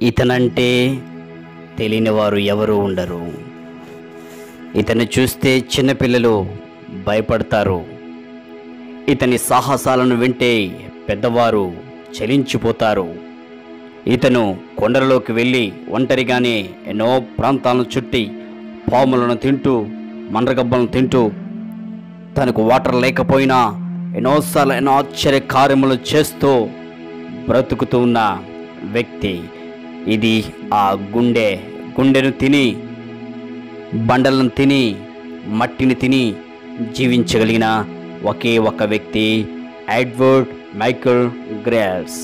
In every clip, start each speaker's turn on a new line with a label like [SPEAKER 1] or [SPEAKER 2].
[SPEAKER 1] ఇతనంటే తెలియని వారు ఎవరు ఉండరు. ఇతను చూస్తే చిన్నపిల్లలు భయపడతారు. ఇతని సాహసాలను వింటే పెద్దవారు చలించిపోతారు. ఇతను కొండలలోకి వెళ్ళి ఒంటరిగానే ఎన్నో ప్రాంతాలను చుట్టి పాములను తింటూ మండ్రగబ్బలను తింటూ తనకు వాటర్ లేకపోయినా ఎన్నోసార్లు ఎన్నో ఆశ్చర్య కార్యములు చేస్తూ బ్రతుకుతూ ఉన్న వ్యక్తి. ఇది ఆ గుండె. గుండెను తిని బండలను తిని మట్టిని తిని జీవించగలిగిన ఒకే ఒక వ్యక్తి ఎడ్వర్డ్ మైకల్ గ్రేల్స్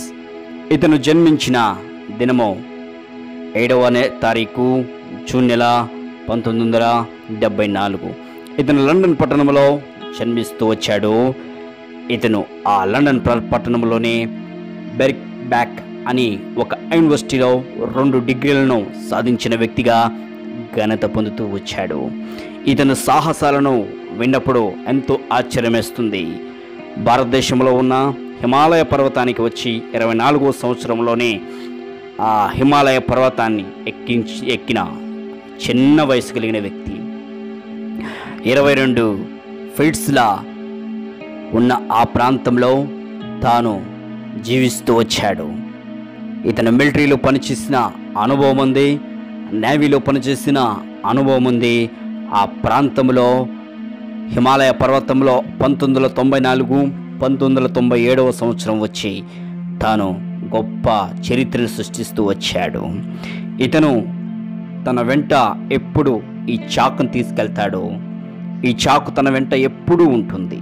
[SPEAKER 1] ఇతను జన్మించిన దినము ఏడవ తారీఖు జూన్ నెల పంతొమ్మిది వందల డెబ్బై నాలుగు. ఇతను లండన్ పట్టణంలో జన్మిస్తూ వచ్చాడు. ఇతను ఆ లండన్ పట్టణంలోనే బెర్క్ బ్యాక్ అని ఒక యూనివర్సిటీలో రెండు డిగ్రీలను సాధించిన వ్యక్తిగా ఘనత పొందుతూ వచ్చాడు. ఇతని సాహసాలను విన్నప్పుడు ఎంతో ఆశ్చర్యమేస్తుంది. భారతదేశంలో ఉన్న హిమాలయ పర్వతానికి వచ్చి ఇరవై నాలుగో సంవత్సరంలోనే ఆ హిమాలయ పర్వతాన్ని ఎక్కించి ఎక్కిన చిన్న వయసు కలిగిన వ్యక్తి. ఇరవై రెండు ఫీట్స్లా ఉన్న ఆ ప్రాంతంలో తాను జీవిస్తూ వచ్చాడు. ఇతను మిలిటరీలో పనిచేసిన అనుభవం ఉంది నేవీలో పనిచేసిన అనుభవం ఉంది. ఆ ప్రాంతంలో హిమాలయ పర్వతంలో పంతొమ్మిది వందల తొంభై నాలుగు పంతొమ్మిది వందల తొంభై ఏడవ సంవత్సరం వచ్చి తాను గొప్ప చరిత్రను సృష్టిస్తూ వచ్చాడు. ఇతను తన వెంట ఎప్పుడు ఈ చాకును తీసుకెళ్తాడు. ఈ చాకు తన వెంట ఎప్పుడూ ఉంటుంది.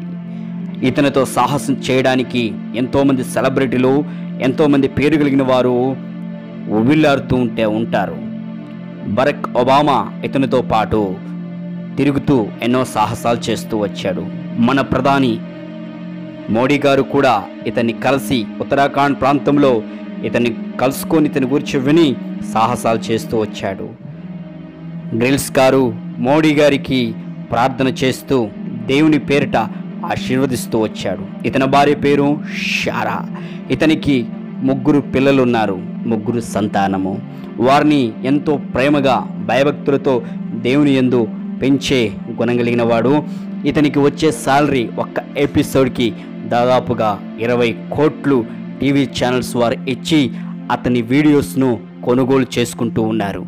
[SPEAKER 1] ఇతనితో సాహసం చేయడానికి ఎంతోమంది సెలబ్రిటీలు ఎంతోమంది పేరు కలిగిన వారు ఉవ్విల్లారుతూ ఉంటే ఉంటారు. బరక్ ఒబామా ఇతనితో పాటు తిరుగుతూ ఎన్నో సాహసాలు చేస్తూ వచ్చాడు. మన ప్రధాని మోడీ గారు కూడా ఇతన్ని కలిసి ఉత్తరాఖండ్ ప్రాంతంలో ఇతన్ని కలుసుకొని ఇతని గురించి విని సాహసాలు చేస్తూ వచ్చాడు. డ్రిల్స్ గారు మోడీ గారికి ప్రార్థన చేస్తూ దేవుని పేరిట ఆశీర్వదిస్తూ వచ్చాడు. ఇతని భార్య పేరు షారా. ఇతనికి ముగ్గురు పిల్లలు ఉన్నారు ముగ్గురు సంతానము. వారిని ఎంతో ప్రేమగా భయభక్తులతో దేవుని యందు పెంచే గుణం కలిగిన వాడు. ఇతనికి వచ్చే శాలరీ ఒక్క ఎపిసోడ్కి దాదాపుగా ఇరవై కోట్లు టీవీ ఛానల్స్ వారు ఇచ్చి అతని వీడియోస్ను కొనుగోలు చేసుకుంటూ ఉన్నారు.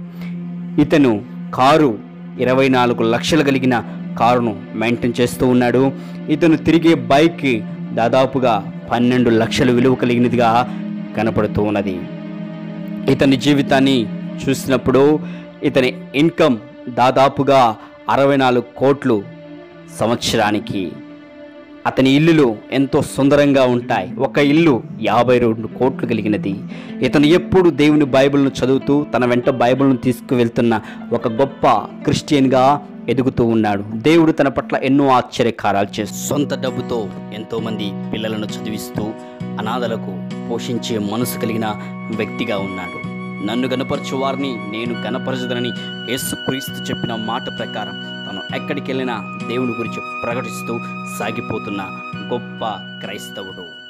[SPEAKER 1] ఇతను కారు ఇరవై నాలుగు లక్షలు కలిగిన కారును మెయింటైన్ చేస్తూ ఉన్నాడు. ఇతను తిరిగే బైక్ దాదాపుగా పన్నెండు లక్షలు విలువ కలిగినదిగా కనపడుతూ ఉన్నది. ఇతని జీవితాన్ని చూసినప్పుడు ఇతని ఇన్కమ్ దాదాపుగా అరవై నాలుగు కోట్లు సంవత్సరానికి. అతని ఇల్లులు ఎంతో సుందరంగా ఉంటాయి. ఒక ఇల్లు యాభై రెండు కోట్లు కలిగినది. ఇతను ఎప్పుడు దేవుని బైబిల్ను చదువుతూ తన వెంట బైబిల్ను తీసుకువెళ్తున్న ఒక గొప్ప క్రిస్టియన్గా ఎదుగుతూ ఉన్నాడు. దేవుడు తన పట్ల ఎన్నో ఆశ్చర్యకారాలు చేస్తూ సొంత డబ్బుతో ఎంతోమంది పిల్లలను చదివిస్తూ అనాథలకు పోషించే మనసు కలిగిన వ్యక్తిగా ఉన్నాడు. నన్ను గనపరచు వారిని నేను గనపరచదనని యేసుక్రీస్తు చెప్పిన మాట ప్రకారం తను ఎక్కడికి వెళ్ళినా దేవుని గురించి ప్రకటిస్తూ సాగిపోతున్న గొప్ప క్రైస్తవుడు.